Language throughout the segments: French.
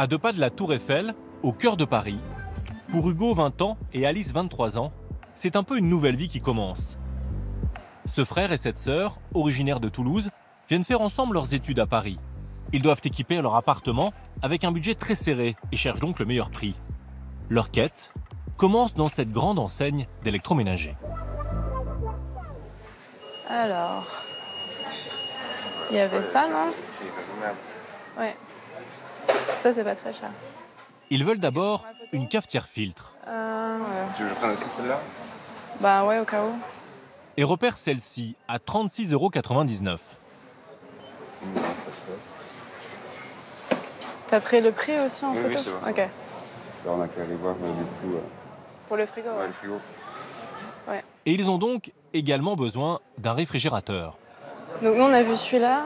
À deux pas de la Tour Eiffel, au cœur de Paris, pour Hugo 20 ans et Alice 23 ans, c'est un peu une nouvelle vie qui commence. Ce frère et cette sœur, originaires de Toulouse, viennent faire ensemble leurs études à Paris. Ils doivent équiper leur appartement avec un budget très serré et cherchent donc le meilleur prix. Leur quête commence dans cette grande enseigne d'électroménager. Alors, il y avait ça, non? Ouais. Ça, c'est pas très cher. Ils veulent d'abord une cafetière filtre Euh, Tu veux que je prenne aussi celle-là? Bah ouais, au cas où. et repèrent celle-ci à 36,99 euros. T'as pris le prix aussi en Oui, oui, photo c'est bon. Ok. Là, on a qu'à aller voir, mais du coup, euh, Pour le frigo, ouais, ouais. le frigo. Et ils ont donc également besoin d'un réfrigérateur. Donc nous, on a vu celui-là.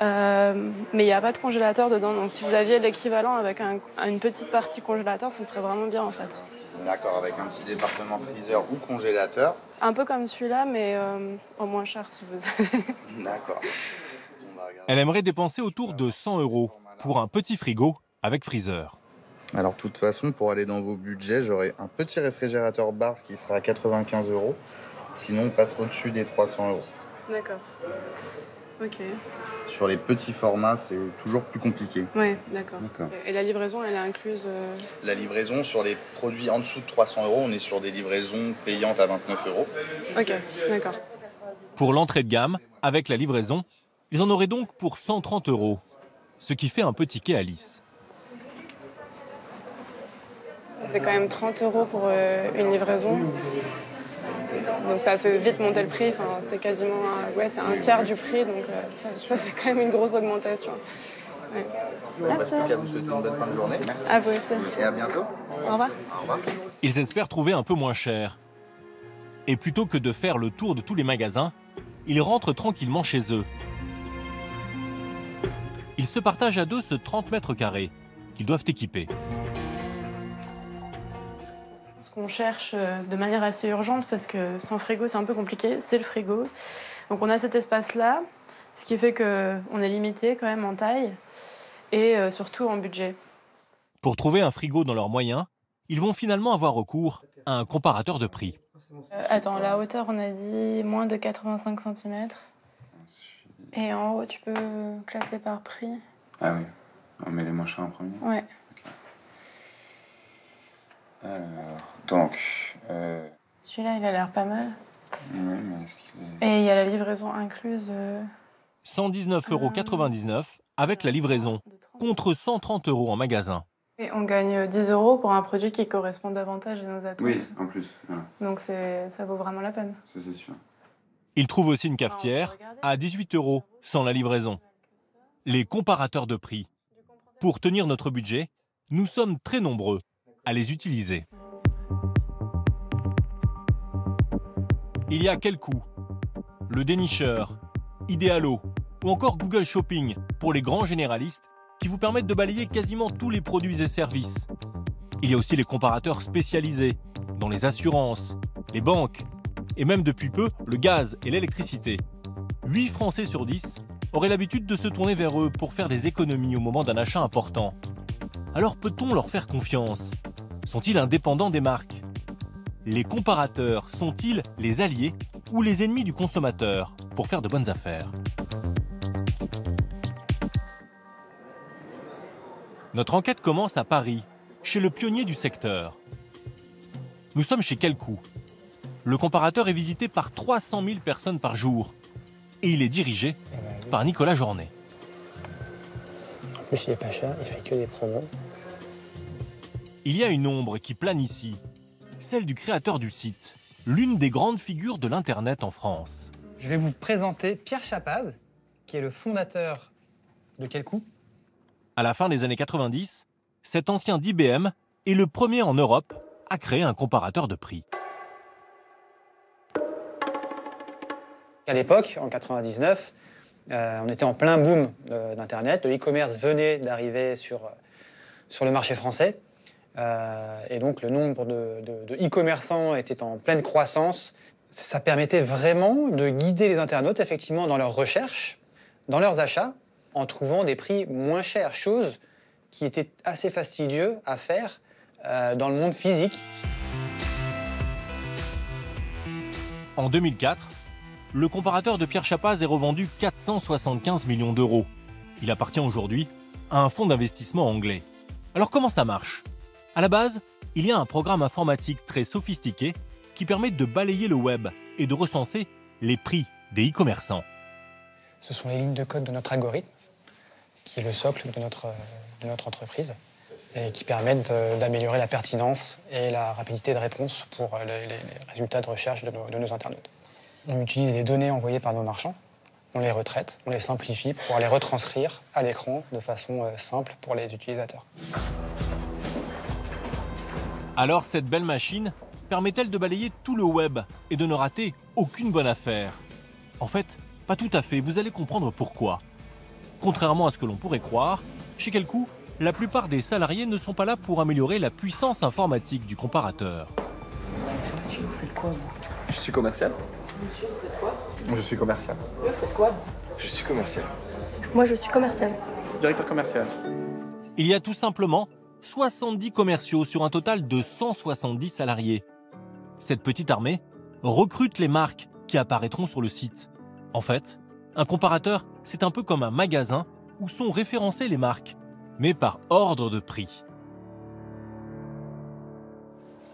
Euh, mais il n'y a pas de congélateur dedans. Donc si vous aviez l'équivalent avec un- une petite partie congélateur, ce serait vraiment bien en fait. D'accord, avec un petit département freezer ou congélateur. Un peu comme celui-là, mais euh, en moins cher si vous avez. D'accord. Regarder. Elle aimerait dépenser autour de 100 euros pour un petit frigo avec freezer. Alors, de toute façon, pour aller dans vos budgets, j'aurai un petit réfrigérateur bar qui sera à 95 euros. Sinon, on passe au-dessus des 300 euros. D'accord. Sur les petits formats, c'est toujours plus compliqué. Ouais, d'accord. Et la livraison, elle est incluse. euh, La livraison, sur les produits en dessous de 300 euros, on est sur des livraisons payantes à 29 euros. Ok, d'accord. Pour l'entrée de gamme, avec la livraison, ils en auraient donc pour 130 euros, ce qui fait un ticket à Alice. C'est quand même 30 euros pour euh, une livraison. Donc ça fait vite monter le prix. Enfin, c'est quasiment un, ouais, c'est un tiers du prix. Donc euh, ça, ça fait quand même une grosse augmentation. Ouais. Merci. plus qu'à vous souhaiter une bonne fin de journée. À vous aussi. Et à bientôt. Au revoir. Au revoir. Ils espèrent trouver un peu moins cher. Et plutôt que de faire le tour de tous les magasins, ils rentrent tranquillement chez eux. Ils se partagent à deux ce 30 mètres carrés qu'ils doivent équiper. Qu'on cherche euh, de manière assez urgente, parce que sans frigo c'est un peu compliqué, c'est le frigo. Donc on a cet espace-là, ce qui fait qu'on est limité quand même en taille et euh, surtout en budget. Pour trouver un frigo dans leurs moyens, ils vont finalement avoir recours à un comparateur de prix. Euh, attends, la hauteur on a dit moins de 85 cm. Et en haut tu peux classer par prix. Ah oui, on met les moins chers en premier. Ouais. Alors, donc, euh, Celui-là il a l'air pas mal. oui, mais est-ce qu'il est... Et il y a la livraison incluse. euh, 119,99 euros avec la livraison, de 30. contre 130 euros en magasin. Et on gagne 10 euros pour un produit qui correspond davantage à nos attentes. Oui, en plus, voilà, Donc ça vaut vraiment la peine. ça c'est sûr. Ils trouvent aussi une cafetière à 18 euros sans la livraison. Les comparateurs de prix. Pour tenir notre budget, nous sommes très nombreux à les utiliser. Il y a quel coût Le dénicheur, Idealo ou encore Google Shopping pour les grands généralistes qui vous permettent de balayer quasiment tous les produits et services. Il y a aussi les comparateurs spécialisés dans les assurances, les banques et même depuis peu le gaz et l'électricité. 8 Français sur 10 auraient l'habitude de se tourner vers eux pour faire des économies au moment d'un achat important. Alors peut-on leur faire confiance? Sont-ils indépendants des marques? Les comparateurs sont-ils les alliés ou les ennemis du consommateur pour faire de bonnes affaires? Notre enquête commence à Paris, chez le pionnier du secteur. Nous sommes chez Kelcou, le comparateur est visité par 300 000 personnes par jour. Et il est dirigé par Nicolas Journet. En plus, il est pas cher, il fait que des promos. Il y a une ombre qui plane ici, celle du créateur du site, l'une des grandes figures de l'Internet en France. Je vais vous présenter Pierre Chapaz, qui est le fondateur de Quelcou. À la fin des années 90, cet ancien d'IBM est le premier en Europe à créer un comparateur de prix. À l'époque, en 99, euh, on était en plein boom euh, d'Internet. Le e-commerce venait d'arriver sur, euh, sur le marché français. Euh, et donc, le nombre de, e-commerçants était en pleine croissance. Ça permettait vraiment de guider les internautes, effectivement, dans leurs recherches, dans leurs achats, en trouvant des prix moins chers, chose qui était assez fastidieux à faire euh, dans le monde physique. En 2004, le comparateur de Pierre Chapaz est revendu 475 millions d'euros. Il appartient aujourd'hui à un fonds d'investissement anglais. Alors comment ça marche? À la base, il y a un programme informatique très sophistiqué qui permet de balayer le web et de recenser les prix des e-commerçants. Ce sont les lignes de code de notre algorithme, qui est le socle de notre, entreprise, et qui permettent euh, d'améliorer la pertinence et la rapidité de réponse pour euh, les, résultats de recherche de nos, de nos internautes. On utilise les données envoyées par nos marchands, on les retraite, on les simplifie pour pouvoir les retranscrire à l'écran de façon euh, simple pour les utilisateurs. Alors cette belle machine permet-elle de balayer tout le web et de ne rater aucune bonne affaire? En fait, pas tout à fait, vous allez comprendre pourquoi. Contrairement à ce que l'on pourrait croire, chez Quelcou, la plupart des salariés ne sont pas là pour améliorer la puissance informatique du comparateur. Je suis commercial. Je suis commercial. Je suis commercial. Moi, je suis commercial. Directeur commercial. Il y a tout simplement 70 commerciaux sur un total de 170 salariés. Cette petite armée recrute les marques qui apparaîtront sur le site. En fait, un comparateur, c'est un peu comme un magasin où sont référencées les marques, mais par ordre de prix.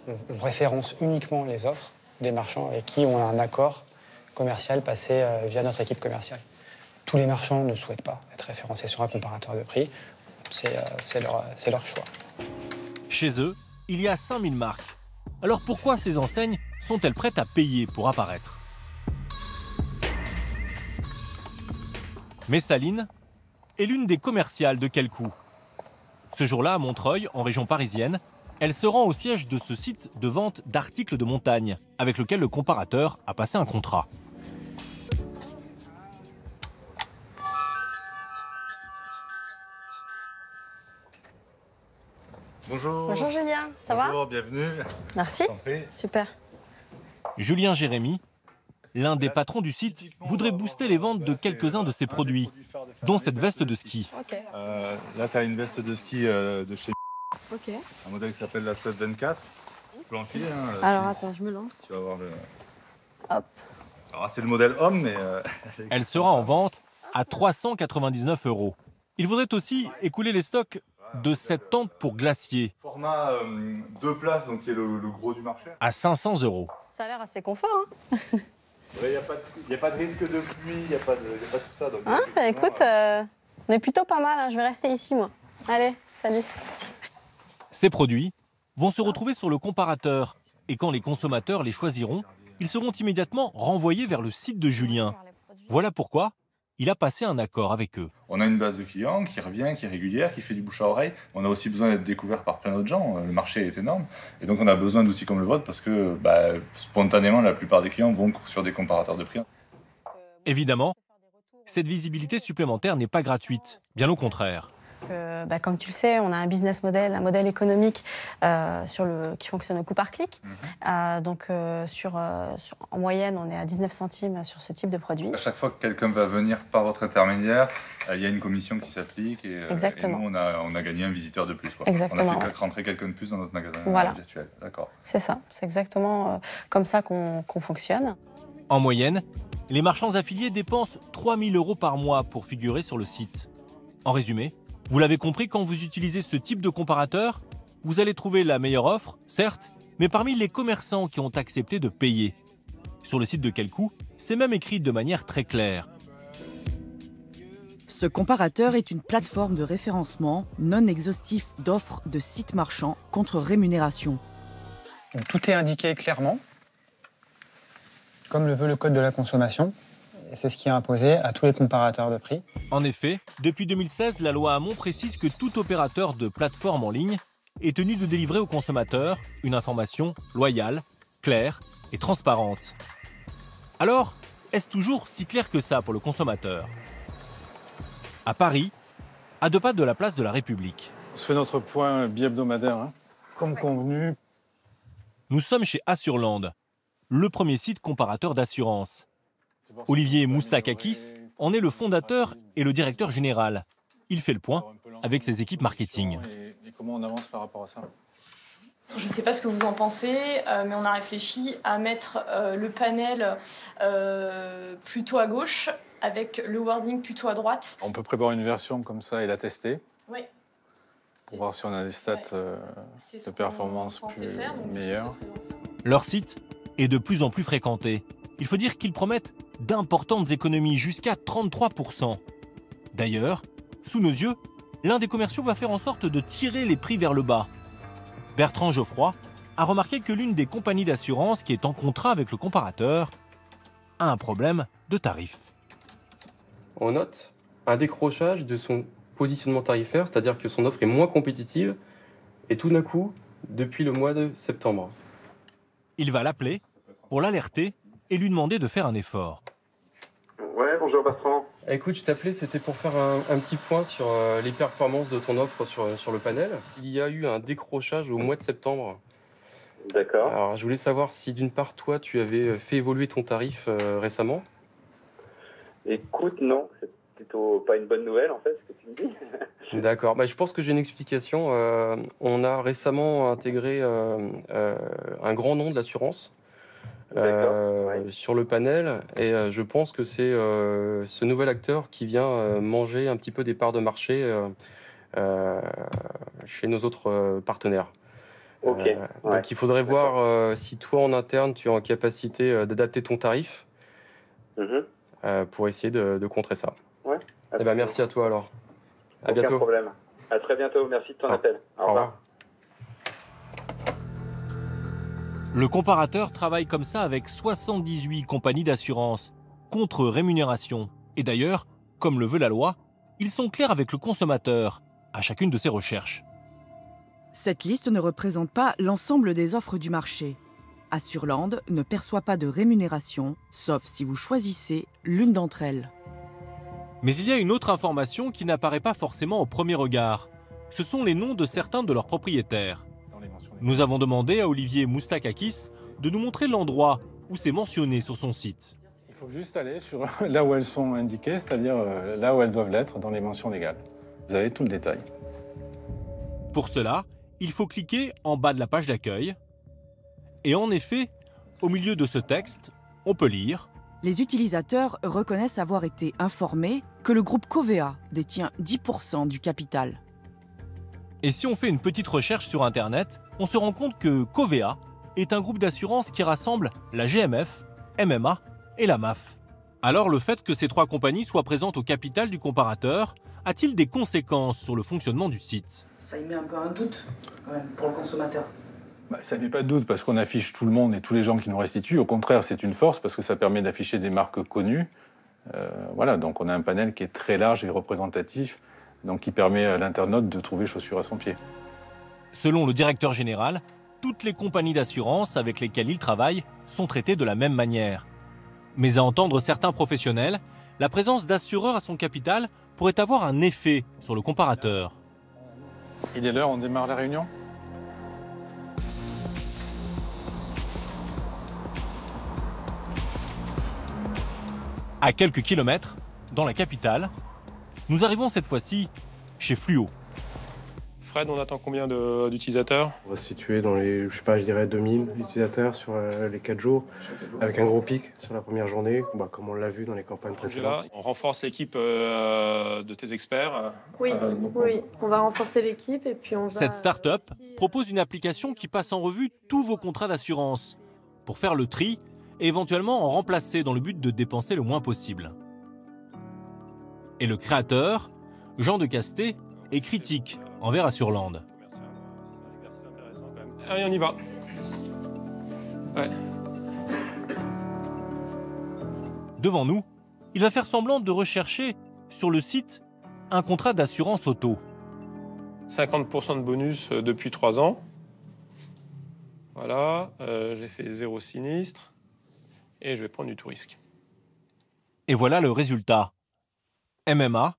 On, référence uniquement les offres des marchands avec qui on a un accord commercial passé euh, via notre équipe commerciale. Tous les marchands ne souhaitent pas être référencés sur un comparateur de prix. C'est euh, c'est leur, choix. Chez eux, il y a 5000 marques. Alors pourquoi ces enseignes sont-elles prêtes à payer pour apparaître? Messaline est l'une des commerciales de Quelcou. Ce jour-là, à Montreuil, en région parisienne, elle se rend au siège de ce site de vente d'articles de montagne, avec lequel le comparateur a passé un contrat. Bonjour. Bonjour Julien, ça va Bonjour, bienvenue. Merci. Super. Julien Jérémy, l'un des patrons du site, voudrait booster les ventes de quelques-uns de ses produits, dont cette veste de ski. Ok. Euh, là, tu as une veste de ski euh, de chez Ok. un modèle qui s'appelle la 724. Je peux l'enfiler. Hein, Alors si- attends, je me lance. Tu vas voir le. Hop. Alors, c'est le modèle homme, mais. euh, Elle sera en vente à 399 euros. Il faudrait aussi écouler les stocks de cette tente pour glacier Format euh, deux places, donc qui est le, le gros du marché. à 500 euros. Ça a l'air assez confort. Hein, Il n'y a, pas de- y a pas de risque de pluie, il n'y a, pas a tout ça. Donc, Hein effectivement, Écoute, euh, on est plutôt pas mal. hein, Je vais rester ici, moi. Allez, salut. Ces produits vont se retrouver sur le comparateur et quand les consommateurs les choisiront, ils seront immédiatement renvoyés vers le site de Julien. Voilà pourquoi il a passé un accord avec eux. On a une base de clients qui revient, qui est régulière, qui fait du bouche à oreille. On a aussi besoin d'être découvert par plein d'autres gens. Le marché est énorme. Et donc, on a besoin d'outils comme le vôtre parce que bah, spontanément, la plupart des clients vont sur des comparateurs de prix. Évidemment, cette visibilité supplémentaire n'est pas gratuite, bien au contraire. Bah, comme tu le sais, on a un business model, un modèle économique euh, sur le, qui fonctionne au coup par clic. Euh, donc, euh, sur, euh, sur- en moyenne, on est à 19 centimes sur ce type de produit. À chaque fois que quelqu'un va venir par votre intermédiaire, euh, il y a une commission qui s'applique et, euh, nous, on a, on a gagné un visiteur de plus. quoi. Exactement, On a fait ouais. rentrer quelqu'un de plus dans notre magasin Voilà. virtuel. D'accord. C'est ça, c'est exactement euh, comme ça qu'on qu'on fonctionne. En moyenne, les marchands affiliés dépensent 3000 euros par mois pour figurer sur le site. En résumé, vous l'avez compris, quand vous utilisez ce type de comparateur, vous allez trouver la meilleure offre, certes, mais parmi les commerçants qui ont accepté de payer. Sur le site de Quelcou, c'est même écrit de manière très claire. Ce comparateur est une plateforme de référencement non exhaustif d'offres de sites marchands contre rémunération. Donc, tout est indiqué clairement, comme le veut le code de la consommation. Et c'est ce qui est imposé à tous les comparateurs de prix. En effet, depuis 2016, la loi Hamon précise que tout opérateur de plateforme en ligne est tenu de délivrer aux consommateurs une information loyale, claire et transparente. Alors, est-ce toujours si clair que ça pour le consommateur? À Paris, à deux pas de la place de la République, On se fait notre point bi-hebdomadaire, hein? comme convenu. nous sommes chez Assurland, le premier site comparateur d'assurance. Olivier Moustakakis en est le fondateur et le directeur général. Il fait le point avec ses équipes marketing. Et, comment on avance par rapport à ça? Je ne sais pas ce que vous en pensez, euh, mais on a réfléchi à mettre euh, le panel euh, plutôt à gauche avec le wording plutôt à droite. On peut prévoir une version comme ça et la tester Oui. pour voir si on a des stats euh, de performance plus faire, meilleures. Leur site est de plus en plus fréquenté. Il faut dire qu'ils promettent d'importantes économies, jusqu'à 33%. D'ailleurs, sous nos yeux, l'un des commerciaux va faire en sorte de tirer les prix vers le bas. Bertrand Geoffroy a remarqué que l'une des compagnies d'assurance qui est en contrat avec le comparateur a un problème de tarif. On note un décrochage de son positionnement tarifaire, c'est-à-dire que son offre est moins compétitive, et tout d'un coup, depuis le mois de septembre. Il va l'appeler pour l'alerter et lui demander de faire un effort. Ouais, bonjour Bertrand. Écoute, je t'appelais, c'était pour faire un, un petit point sur euh, les performances de ton offre sur, sur le panel. Il y a eu un décrochage au mois de septembre. D'accord. Alors, je voulais savoir si d'une part, toi, tu avais fait évoluer ton tarif euh, récemment. Écoute, non, c'est plutôt pas une bonne nouvelle en fait, ce que tu me dis. D'accord. Bah, je pense que j'ai une explication. Euh, on a récemment intégré euh, euh, un grand nom de l'assurance euh, sur le panel et euh, je pense que c'est euh, ce nouvel acteur qui vient manger un petit peu des parts de marché chez nos autres partenaires. Ouais, Donc il faudrait voir si toi en interne tu es en capacité d'adapter ton tarif Mhm. euh, pour essayer de, de contrer ça. Ouais. Eh ben, merci à toi alors. À Aucun bientôt. problème. À très bientôt. Merci de ton Au- appel. Au Au revoir. revoir. Le comparateur travaille comme ça avec 78 compagnies d'assurance, contre rémunération. Et d'ailleurs, comme le veut la loi, ils sont clairs avec le consommateur à chacune de ses recherches. Cette liste ne représente pas l'ensemble des offres du marché. Assurland ne perçoit pas de rémunération, sauf si vous choisissez l'une d'entre elles. Mais il y a une autre information qui n'apparaît pas forcément au premier regard. Ce sont les noms de certains de leurs propriétaires. Nous avons demandé à Olivier Moustakakis de nous montrer l'endroit où c'est mentionné sur son site. Il faut juste aller sur là où elles sont indiquées, c'est-à-dire euh, là où elles doivent l'être dans les mentions légales. Vous avez tout le détail. Pour cela, il faut cliquer en bas de la page d'accueil. Et en effet, au milieu de ce texte, on peut lire Les utilisateurs reconnaissent avoir été informés que le groupe Covea détient 10% du capital. Et si on fait une petite recherche sur Internet, on se rend compte que Covea est un groupe d'assurance qui rassemble la GMF, MMA et la MAF. Alors le fait que ces trois compagnies soient présentes au capital du comparateur a-t-il des conséquences sur le fonctionnement du site? Ça y met un peu un doute quand même pour le consommateur. Bah, ça n'est pas de doute parce qu'on affiche tout le monde et tous les gens qui nous restituent. Au contraire, c'est une force parce que ça permet d'afficher des marques connues. Euh, voilà, donc on a un panel qui est très large et représentatif, donc qui permet à l'internaute de trouver chaussures à son pied. Selon le directeur général, toutes les compagnies d'assurance avec lesquelles il travaille sont traitées de la même manière. Mais à entendre certains professionnels, la présence d'assureurs à son capital pourrait avoir un effet sur le comparateur. Il est l'heure, on démarre la réunion À quelques kilomètres, dans la capitale, nous arrivons cette fois-ci chez Fluo. Fred, on attend combien d'utilisateurs? On va se situer dans les, je sais pas, je dirais 2000 utilisateurs sur euh, les 4 jours, avec un gros pic sur la première journée, bah, comme on l'a vu dans les campagnes précédentes. on renforce l'équipe euh, de tes experts. Oui, Euh, on- oui, on va renforcer l'équipe et puis on va. Cette start-up propose une application qui passe en revue tous vos contrats d'assurance pour faire le tri et éventuellement en remplacer dans le but de dépenser le moins possible. Et le créateur, Jean de Casté, est critique envers Assurland. Allez, on y va. Ouais. Devant nous, il va faire semblant de rechercher sur le site un contrat d'assurance auto. 50% de bonus euh, depuis 3 ans. Voilà, euh, j'ai fait zéro sinistre. Et je vais prendre du tout risque. Et voilà le résultat. MMA,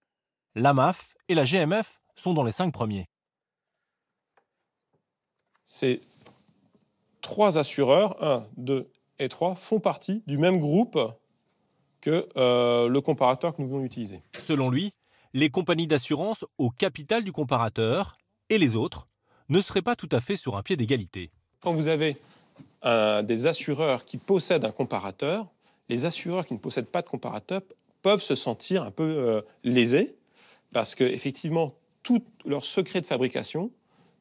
la MAF et la GMF sont dans les cinq premiers. Ces trois assureurs, 1, 2 et 3, font partie du même groupe que euh, le comparateur que nous venons d'utiliser. Selon lui, les compagnies d'assurance au capital du comparateur et les autres ne seraient pas tout à fait sur un pied d'égalité. Quand vous avez un- des assureurs qui possèdent un comparateur, les assureurs qui ne possèdent pas de comparateur peuvent se sentir un peu euh, lésés parce qu'effectivement, tous leurs secrets de fabrication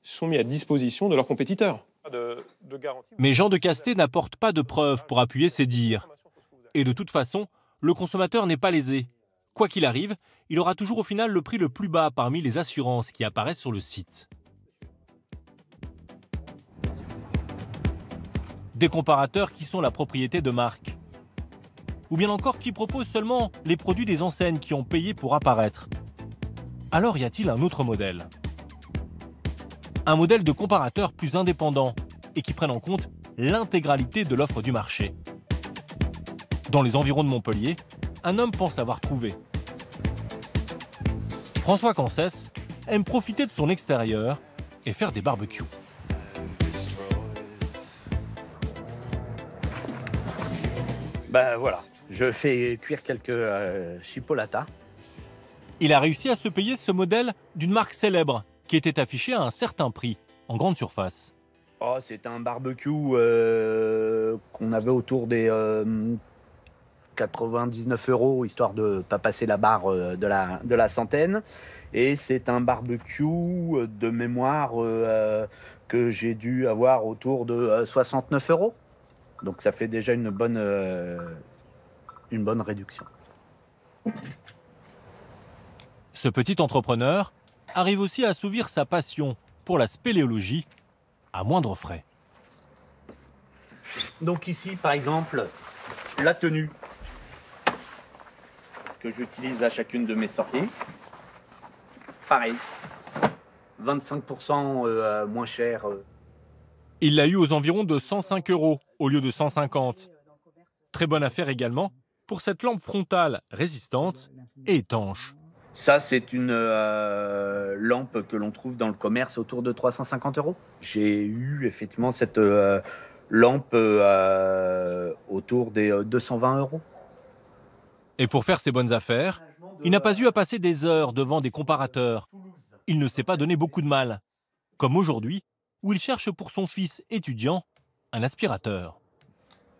sont mis à disposition de leurs compétiteurs. De, de garantie. Mais Jean de Casté n'apporte pas de preuves pour appuyer ses dires. Et de toute façon, le consommateur n'est pas lésé. Quoi qu'il arrive, il aura toujours au final le prix le plus bas parmi les assurances qui apparaissent sur le site. Des comparateurs qui sont la propriété de marques. Ou bien encore qui proposent seulement les produits des enseignes qui ont payé pour apparaître. Alors y a-t-il un autre modèle? Un modèle de comparateur plus indépendant et qui prenne en compte l'intégralité de l'offre du marché. Dans les environs de Montpellier, un homme pense l'avoir trouvé. François Cancès aime profiter de son extérieur et faire des barbecues. Ben voilà, je fais cuire quelques euh, chipolatas. Il a réussi à se payer ce modèle d'une marque célèbre qui était affichée à un certain prix en grande surface. Oh, c'est un barbecue euh, qu'on avait autour des euh, 99 euros, histoire de pas passer la barre euh, de, la, de la centaine. Et c'est un barbecue euh, de mémoire euh, que j'ai dû avoir autour de euh, 69 euros. Donc ça fait déjà une bonne, euh, une bonne réduction. Ce petit entrepreneur arrive aussi à assouvir sa passion pour la spéléologie à moindre frais. Donc ici, par exemple, la tenue que j'utilise à chacune de mes sorties. Pareil, 25% euh, moins cher. euh. Il l'a eu aux environs de 105 euros au lieu de 150. Très bonne affaire également pour cette lampe frontale résistante et étanche. Ça, c'est une euh, lampe que l'on trouve dans le commerce autour de 350 euros. J'ai eu effectivement cette euh, lampe euh, autour des euh, 220 euros. Et pour faire ses bonnes affaires, il n'a pas eu à passer des heures devant des comparateurs. Il ne s'est pas donné beaucoup de mal. Comme aujourd'hui, où il cherche pour son fils étudiant un aspirateur.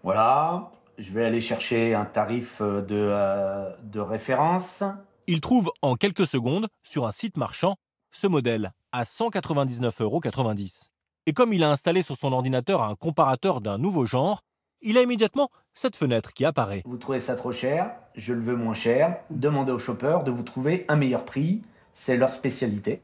Voilà, je vais aller chercher un tarif euh, de, euh, de référence. Il trouve en quelques secondes, sur un site marchand, ce modèle à 199,90 euros. Et comme il a installé sur son ordinateur un comparateur d'un nouveau genre, il a immédiatement cette fenêtre qui apparaît. Vous trouvez ça trop cher, je le veux moins cher. Demandez au shopper de vous trouver un meilleur prix, c'est leur spécialité.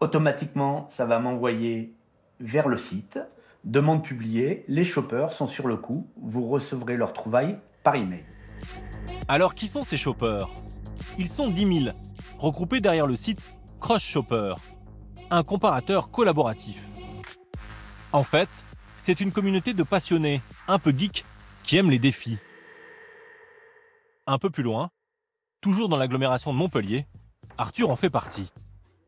Automatiquement, ça va m'envoyer vers le site. Demande publiée, les shoppers sont sur le coup, vous recevrez leur trouvaille par email. Alors qui sont ces shoppers? Ils sont 10 000, regroupés derrière le site Cross Shopper, un comparateur collaboratif. En fait, c'est une communauté de passionnés, un peu geeks, qui aiment les défis. Un peu plus loin, toujours dans l'agglomération de Montpellier, Arthur en fait partie.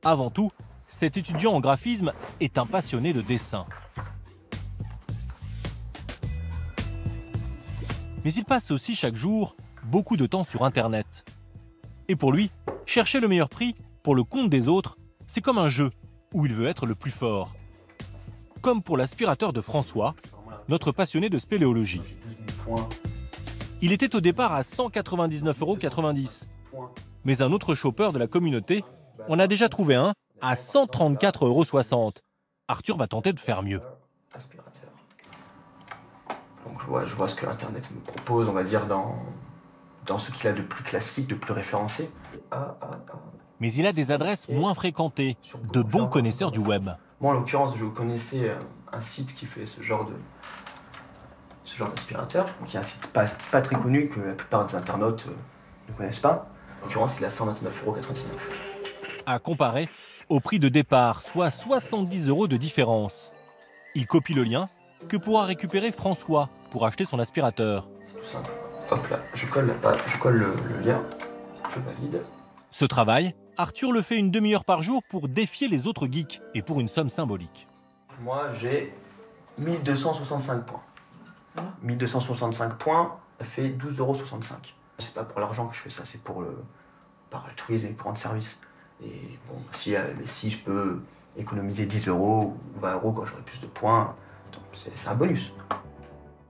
Avant tout, cet étudiant en graphisme est un passionné de dessin. Mais il passe aussi chaque jour beaucoup de temps sur Internet. Et pour lui, chercher le meilleur prix pour le compte des autres, c'est comme un jeu où il veut être le plus fort. Comme pour l'aspirateur de François, notre passionné de spéléologie. Il était au départ à 199,90 euros. Mais un autre shopper de la communauté en a déjà trouvé un à 134,60 euros. Arthur va tenter de faire mieux. Donc ouais, je vois ce que Internet me propose, on va dire, dans, dans ce qu'il a de plus classique, de plus référencé. Ah, ah, ah. Mais il a des adresses moins fréquentées, de bons connaisseurs du web. Moi, en l'occurrence, je connaissais euh, un site qui fait ce genre de ce genre d'aspirateur, qui est un site pas, pas très connu que la plupart des internautes euh, ne connaissent pas. En l'occurrence, il est à 129,99€. À comparer au prix de départ, soit 70 euros de différence. Il copie le lien que pourra récupérer François pour acheter son aspirateur. Tout simple. Hop là, je colle, la page, je colle le, le lien, je valide. Ce travail, Arthur le fait une demi-heure par jour pour défier les autres geeks et pour une somme symbolique. Moi, j'ai 1265 points. 1265 points, ça fait 12,65€. C'est pas pour l'argent que je fais ça, c'est pour le, par altruisme et pour rendre service. Et bon, si, euh, si je peux économiser 10 euros ou 20 euros quand j'aurai plus de points, c'est un bonus.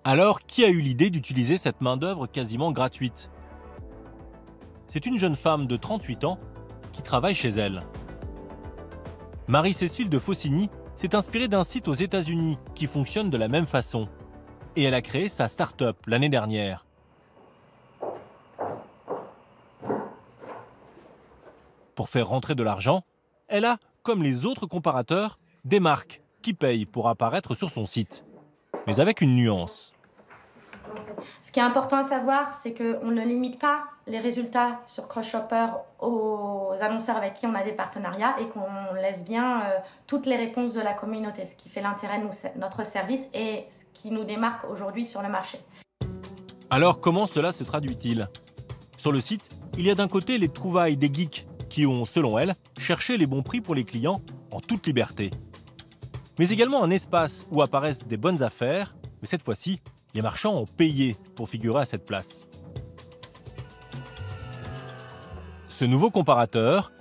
Alors, qui a eu l'idée d'utiliser cette main-d'œuvre quasiment gratuite? C'est une jeune femme de 38 ans qui travaille chez elle. Marie-Cécile de Faucigny s'est inspirée d'un site aux États-Unis qui fonctionne de la même façon. Et elle a créé sa start-up l'année dernière. Pour faire rentrer de l'argent, elle a, comme les autres comparateurs, des marques qui payent pour apparaître sur son site. Mais avec une nuance. Ce qui est important à savoir, c'est qu'on ne limite pas les résultats sur CrossShopper aux annonceurs avec qui on a des partenariats et qu'on laisse bien euh, toutes les réponses de la communauté, ce qui fait l'intérêt de notre service et ce qui nous démarque aujourd'hui sur le marché. Alors comment cela se traduit-il? Sur le site, il y a d'un côté les trouvailles des geeks qui ont, selon elle, cherché les bons prix pour les clients en toute liberté. Mais également un espace où apparaissent des bonnes affaires, mais cette fois-ci, les marchands ont payé pour figurer à cette place. Ce nouveau comparateur,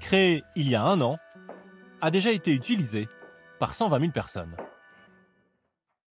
créé il y a un an, a déjà été utilisé par 120 000 personnes.